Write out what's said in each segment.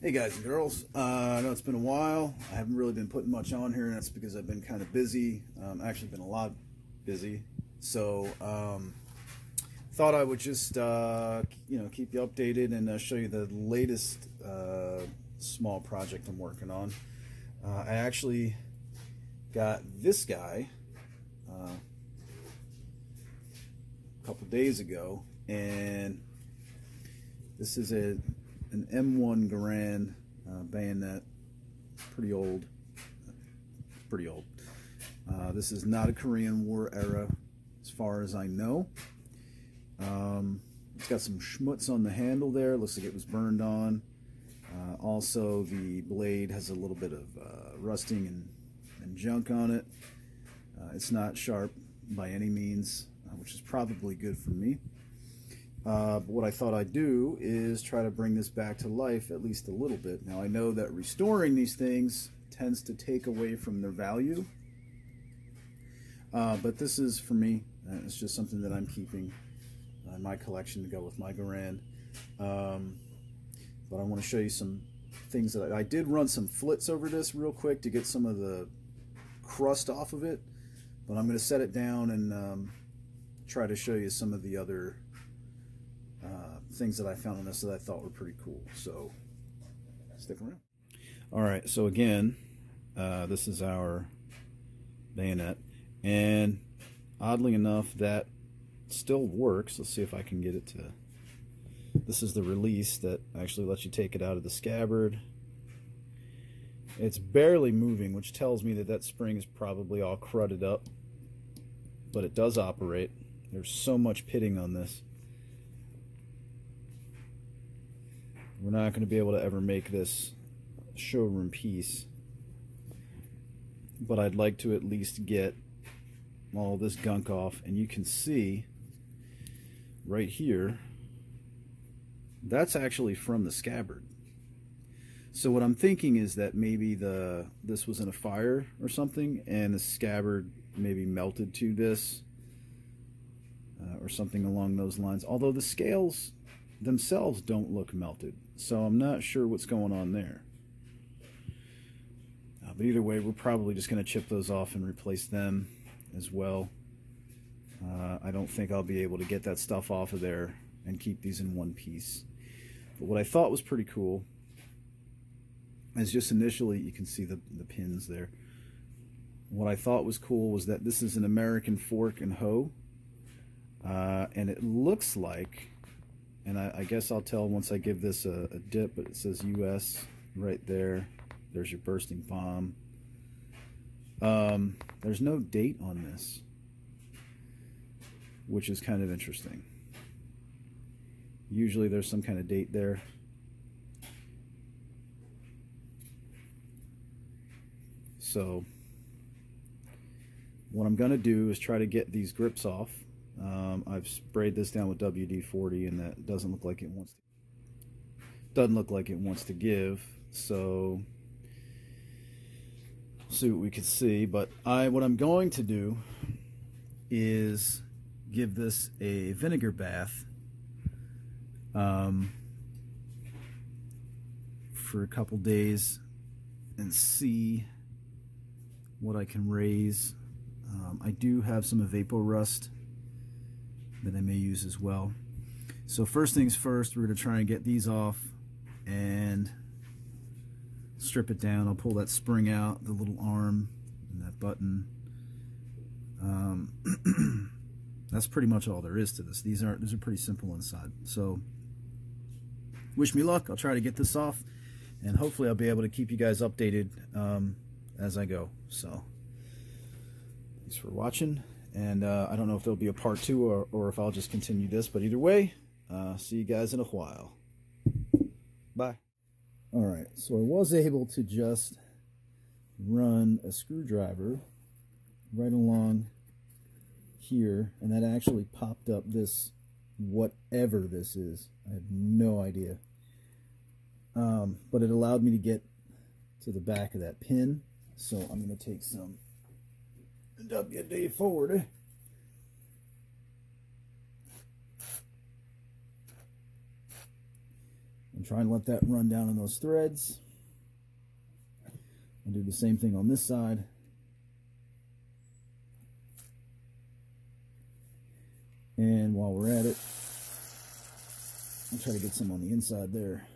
Hey guys and girls, uh, I know it's been a while. I haven't really been putting much on here, and that's because I've been kind of busy. Um, actually, been a lot busy. So, um, thought I would just uh, you know keep you updated and uh, show you the latest uh, small project I'm working on. Uh, I actually got this guy uh, a couple days ago, and this is a an M1 Garand uh, bayonet, pretty old, pretty old. Uh, this is not a Korean War era, as far as I know. Um, it's got some schmutz on the handle there. Looks like it was burned on. Uh, also, the blade has a little bit of uh, rusting and, and, junk on it. Uh, it's not sharp by any means, uh, which is probably good for me. Uh, but what I thought I'd do is try to bring this back to life at least a little bit. Now, I know that restoring these things tends to take away from their value. Uh, but this is, for me, it's just something that I'm keeping in my collection to go with my Garand. Um, but I want to show you some things that I, I, did run some Flitz over this real quick to get some of the crust off of it. But I'm going to set it down and um, try to show you some of the other uh, things that I found on this that I thought were pretty cool. So stick around. All right, so again, uh, this is our bayonet. And oddly enough, that still works. Let's see if I can get it to... This is the release that actually lets you take it out of the scabbard. It's barely moving, which tells me that that spring is probably all crudded up. But it does operate. There's so much pitting on this. We're not going to be able to ever make this showroom piece. But I'd like to at least get all this gunk off. And you can see right here, that's actually from the scabbard. So what I'm thinking is that maybe the this was in a fire or something, and the scabbard maybe melted to this, uh, or something along those lines. Although the scales themselves don't look melted, so I'm not sure what's going on there. Uh, but either way, we're probably just going to chip those off and replace them as well. Uh, I don't think I'll be able to get that stuff off of there and keep these in one piece. But what I thought was pretty cool is just initially, you can see the, the pins there. What I thought was cool was that this is an American Fork and Hoe. Uh, and it looks like, and I, I, guess I'll tell once I give this a, a dip, but it says US right there. There's your bursting bomb. Um, there's no date on this which is kind of interesting. Usually there's some kind of date there. So what I'm going to do is try to get these grips off. Um, I've sprayed this down with WD-40 and that doesn't look like it wants to doesn't look like it wants to give. So see what we can see. But I what I'm going to do is give this a vinegar bath um, for a couple days and see what I can raise. Um, I do have some Evapo-Rust that I may use as well. So first things first, we're going to try and get these off and strip it down. I'll pull that spring out, the little arm and that button. Um, that's pretty much all there is to this. These are these are pretty simple inside. So wish me luck. I'll try to get this off and hopefully I'll be able to keep you guys updated um, as I go. So thanks for watching. And uh, I don't know if there'll be a part two or, or if I'll just continue this, but either way, uh, see you guys in a while. Bye. All right, so I was able to just run a screwdriver right along here, and that actually popped up this whatever this is. I have no idea. Um, but it allowed me to get to the back of that pin. So I'm going to take some WD-40. and try and let that run down in those threads. I'll do the same thing on this side. And while we're at it, I'll try to get some on the inside there.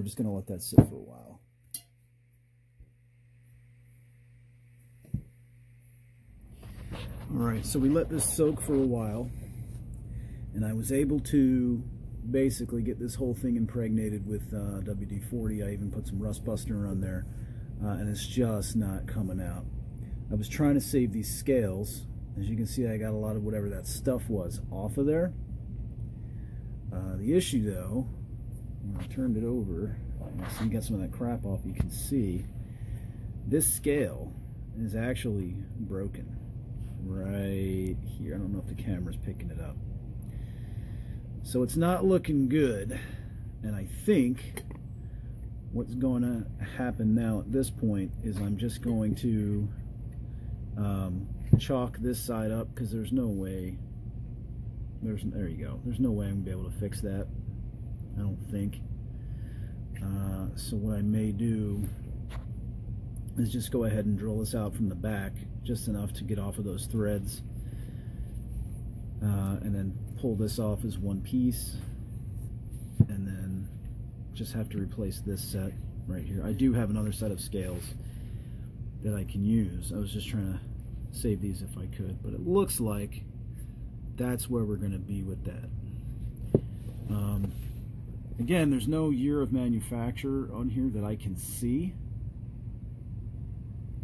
We're just going to let that sit for a while. All right, so we let this soak for a while, and I was able to basically get this whole thing impregnated with uh, WD-40. I even put some rust buster on there, uh, and it's just not coming out. I was trying to save these scales. As you can see, I got a lot of whatever that stuff was off of there. Uh, the issue, though, I turned it over, so you got some of that crap off, you can see this scale is actually broken right here. I don't know if the camera's picking it up. So it's not looking good. And I think what's going to happen now at this point is I'm just going to um, chalk this side up because there's no way there's there you go there's no way I'm gonna be able to fix that I don't think. Uh, so what I may do is just go ahead and drill this out from the back just enough to get off of those threads uh, and then pull this off as one piece and then just have to replace this set right here. I do have another set of scales that I can use. I was just trying to save these if I could but it looks like that's where we're going to be with that. Um, again there's no year of manufacture on here that I can see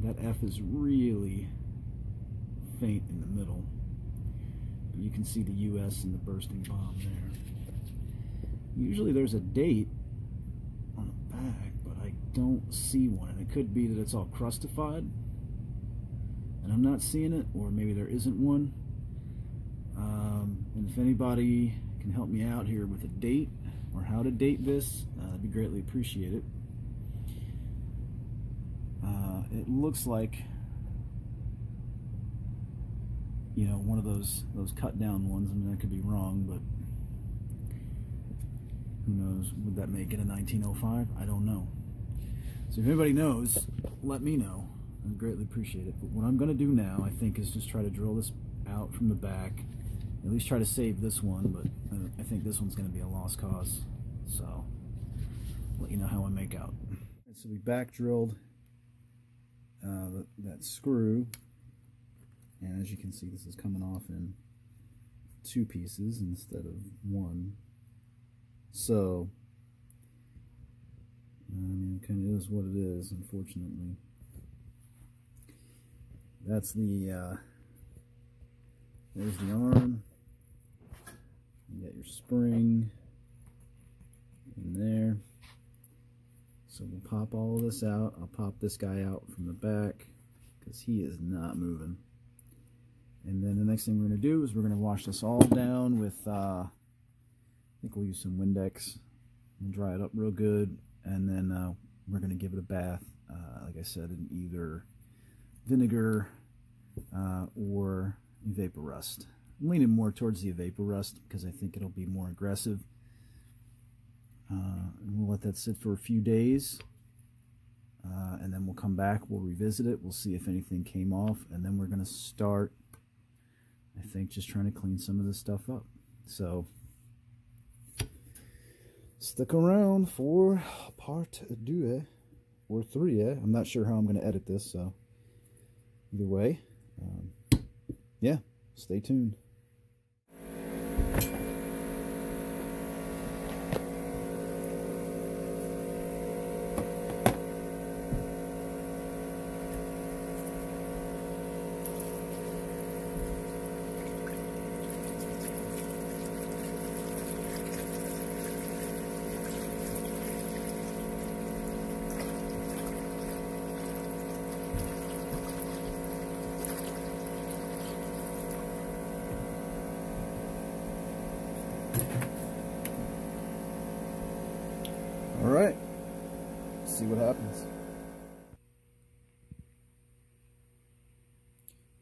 that F is really faint in the middle. But you can see the US and the bursting bomb there. Usually there's a date on the back, but I don't see one. And it could be that it's all crustified, and I'm not seeing it, or maybe there isn't one. Um, and if anybody can help me out here with a date or how to date this, uh, I'd be greatly appreciated. Uh, it looks like you know one of those those cut down ones. I mean, I could be wrong, but who knows? Would that make it a 1905? I don't know. So if anybody knows, let me know. I'd greatly appreciate it. But what I'm going to do now, I think, is just try to drill this out from the back. At least try to save this one, but I think this one's going to be a lost cause. So, let you know how I make out. So we back drilled uh, that, that screw and as you can see this is coming off in two pieces instead of one so I mean it kind of is what it is unfortunately that's the uh, there's the arm you got your spring in there so we'll pop all this out. I'll pop this guy out from the back because he is not moving. And then the next thing we're going to do is we're going to wash this all down with, uh, I think we'll use some Windex and dry it up real good. And then uh, we're going to give it a bath, uh, like I said, in either vinegar uh, or Evapo-Rust. I'm leaning more towards the Evapo-Rust because I think it'll be more aggressive. Uh, and we'll let that sit for a few days. Uh, and then we'll come back, we'll revisit it, we'll see if anything came off, and then we're going to start, I think, just trying to clean some of this stuff up. So, stick around for part two or three. Eh? I'm not sure how I'm going to edit this, so either way, um, yeah, stay tuned. See what happens.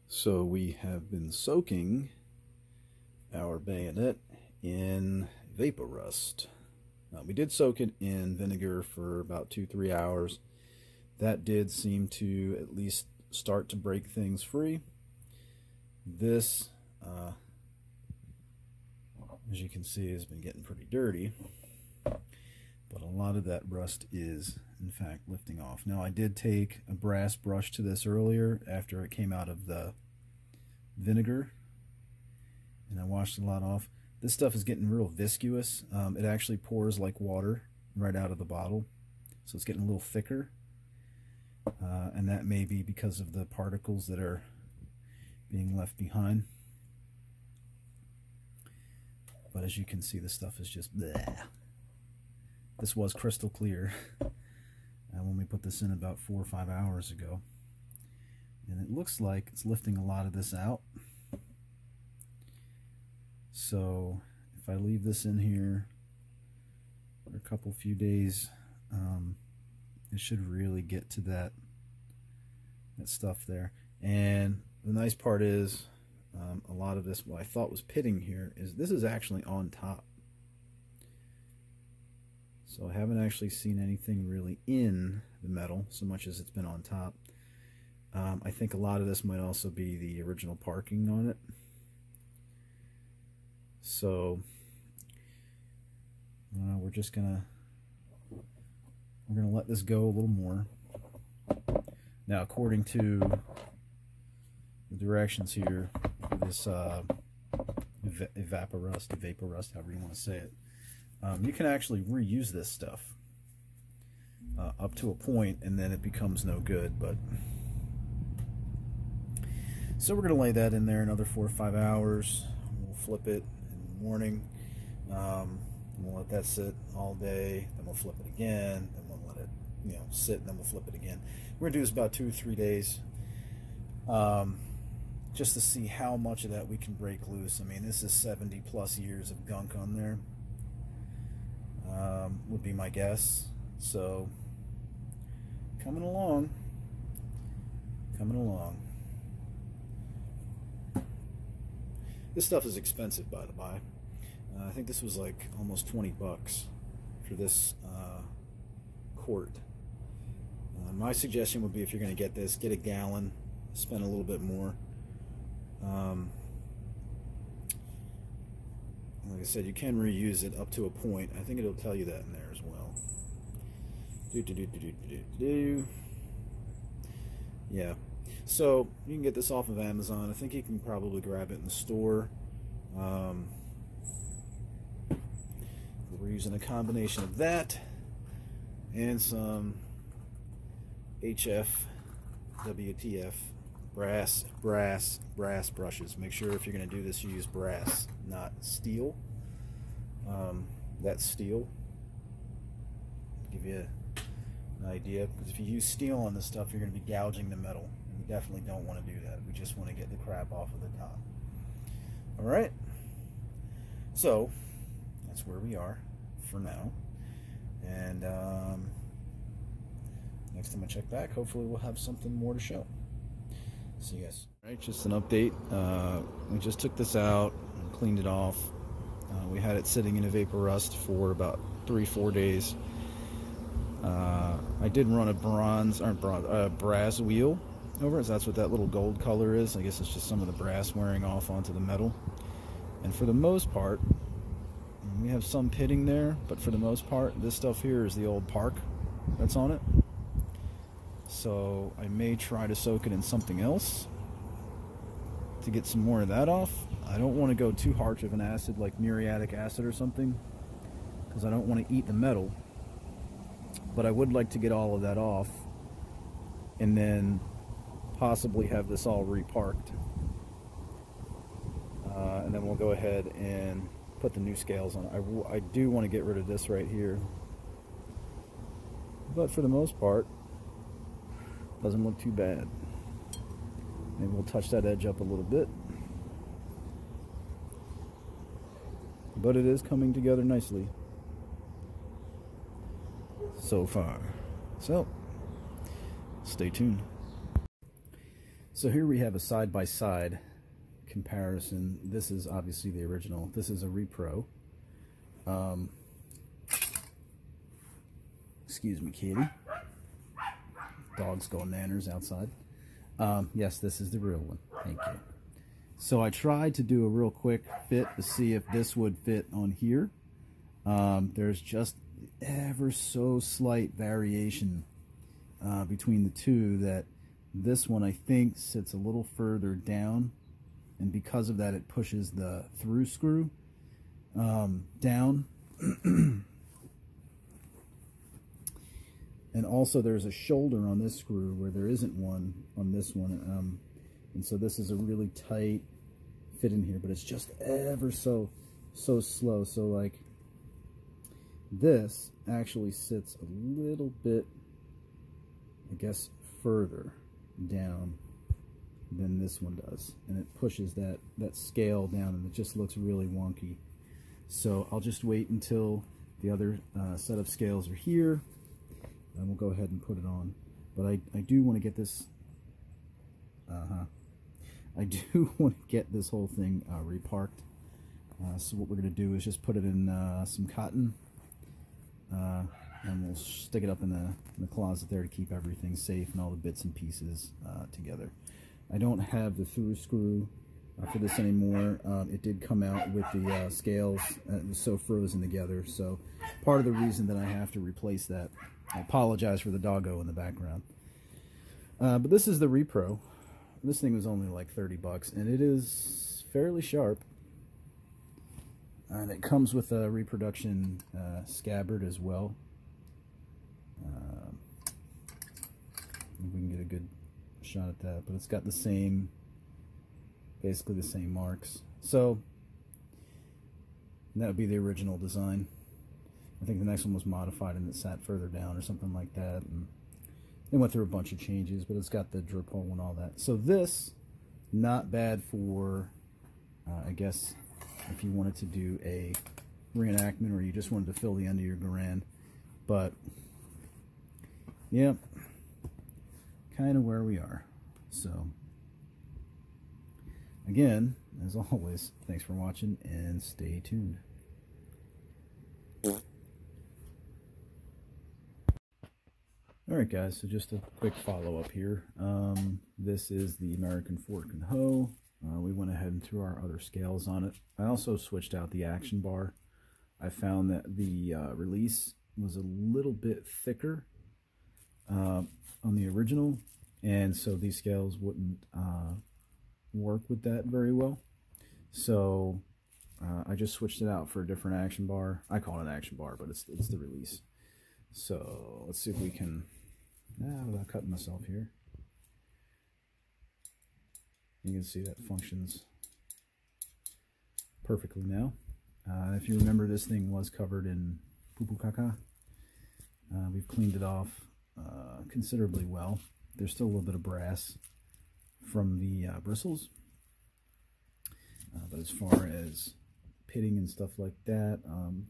So we have been soaking our bayonet in vapor rust. Uh, we did soak it in vinegar for about two, three hours. That did seem to at least start to break things free. This, uh, as you can see, has been getting pretty dirty. But a lot of that rust is, in fact, lifting off. Now, I did take a brass brush to this earlier after it came out of the vinegar. And I washed a lot off. This stuff is getting real viscous. Um, it actually pours like water right out of the bottle. So it's getting a little thicker. Uh, and that may be because of the particles that are being left behind. But as you can see, the stuff is just bleh. This was crystal clear uh, when we put this in about four or five hours ago. And it looks like it's lifting a lot of this out. So if I leave this in here for a couple few days, um, it should really get to that that stuff there. And the nice part is um, a lot of this, what I thought was pitting here, is this is actually on top. So I haven't actually seen anything really in the metal so much as it's been on top. Um, I think a lot of this might also be the original parking on it. So uh, we're just gonna we're gonna let this go a little more. Now, according to the directions here, this uh, ev evaporust, vapor rust, however you want to say it, um, you can actually reuse this stuff uh, up to a point, and then it becomes no good. But so we're gonna lay that in there another four or five hours. We'll flip it in the morning. Um, we'll let that sit all day. Then we'll flip it again. Then we'll let it, you know, sit. And then we'll flip it again. We're gonna do this about two, or three days, um, just to see how much of that we can break loose. I mean, this is 70 plus years of gunk on there. Um, would be my guess. So, coming along, coming along. This stuff is expensive, by the by. Uh, I think this was like almost 20 bucks for this uh, quart. Uh, my suggestion would be if you're going to get this, get a gallon, spend a little bit more. Um, like I said, you can reuse it up to a point. I think it'll tell you that in there as well. Do, do, do, do, do, do, do. Yeah, so you can get this off of Amazon. I think you can probably grab it in the store. Um, we're using a combination of that and some HF WTF brass brass brass brushes make sure if you're going to do this you use brass not steel um, that's steel give you an idea because if you use steel on this stuff you're going to be gouging the metal You definitely don't want to do that. We just want to get the crap off of the top. All right. So that's where we are for now. And um, next time I check back, hopefully we'll have something more to show. See you guys. All right, just an update. Uh, we just took this out cleaned it off. Uh, we had it sitting in a vapor rust for about three, four days. Uh, I did run a bronze or bronze, uh, brass wheel over it. So that's what that little gold color is. I guess it's just some of the brass wearing off onto the metal. And for the most part, we have some pitting there, but for the most part, this stuff here is the old park that's on it. So I may try to soak it in something else to get some more of that off. I don't want to go too harsh of an acid like muriatic acid or something because I don't want to eat the metal. But I would like to get all of that off and then possibly have this all reparked. Uh, and then we'll go ahead and put the new scales on. I, I do want to get rid of this right here. But for the most part, doesn't look too bad. Maybe we'll touch that edge up a little bit. But it is coming together nicely. So far, So, stay tuned. So here we have a side-by-side -side comparison. This is obviously the original. This is a repro. Um, excuse me, Katie. Dog's going nanners outside. Um, yes, this is the real one. Thank you. So I tried to do a real quick fit to see if this would fit on here. Um, there's just ever so slight variation uh, between the two that this one I think sits a little further down and because of that it pushes the through screw um, down and also there's a shoulder on this screw where there isn't one on this one um, and so this is a really tight fit in here but it's just ever so so slow. So like this actually sits a little bit I guess further down than this one does and it pushes that that scale down and it just looks really wonky. So I'll just wait until the other uh, set of scales are here and we'll go ahead and put it on. But I, I do want to get this, uh-huh, I do want to get this whole thing uh, reparked. Uh, so what we're going to do is just put it in uh, some cotton uh, and we'll stick it up in the, in the, closet there to keep everything safe and all the bits and pieces uh, together. I don't have the through screw uh, for this anymore. Um, it did come out with the uh, scales. it was so frozen together. So part of the reason that I have to replace that I apologize for the doggo in the background. Uh, but this is the Repro. This thing was only like 30 bucks, and it is fairly sharp. And it comes with a reproduction uh, scabbard as well. Uh, we can get a good shot at that, but it's got the same, basically the same marks. So, that would be the original design. I think the next one was modified and it sat further down or something like that. And they went through a bunch of changes, but it's got the drip hole and all that. So this, not bad for, uh, I guess, if you wanted to do a reenactment or you just wanted to fill the end of your Garand. But, yep, kind of where we are. So, again, as always, thanks for watching and stay tuned. Alright guys, so just a quick follow-up here. Um, this is the American Fork and Hoe. Uh, we went ahead and threw our other scales on it. I also switched out the action bar. I found that the uh, release was a little bit thicker uh, on the original, and so these scales wouldn't uh, work with that very well. So uh, I just switched it out for a different action bar. I call it an action bar, but it's, it's the release. So let's see if we can Ah, without cutting myself here. You can see that functions perfectly now. Uh, if you remember, this thing was covered in poo-poo caca. Uh, we've cleaned it off uh, considerably well. There's still a little bit of brass from the uh, bristles. Uh, but as far as pitting and stuff like that, um,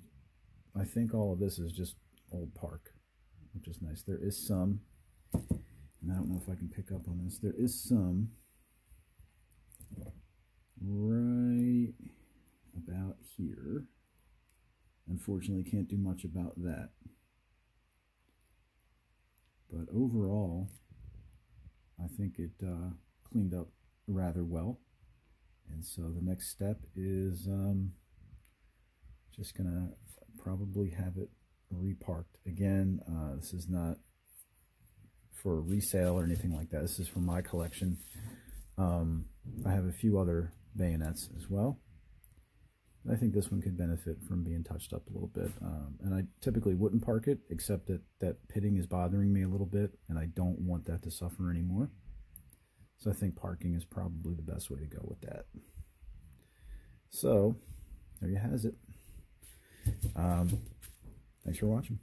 I think all of this is just old park, which is nice. There is some and I don't know if I can pick up on this. There is some right about here. Unfortunately, can't do much about that. But overall, I think it uh, cleaned up rather well. And so the next step is um, just going to probably have it reparked. Again, uh, this is not for resale or anything like that. This is for my collection. Um, I have a few other bayonets as well. I think this one could benefit from being touched up a little bit. Um, and I typically wouldn't park it, except that that pitting is bothering me a little bit, and I don't want that to suffer anymore. So I think parking is probably the best way to go with that. So, there you has it. Um, thanks for watching.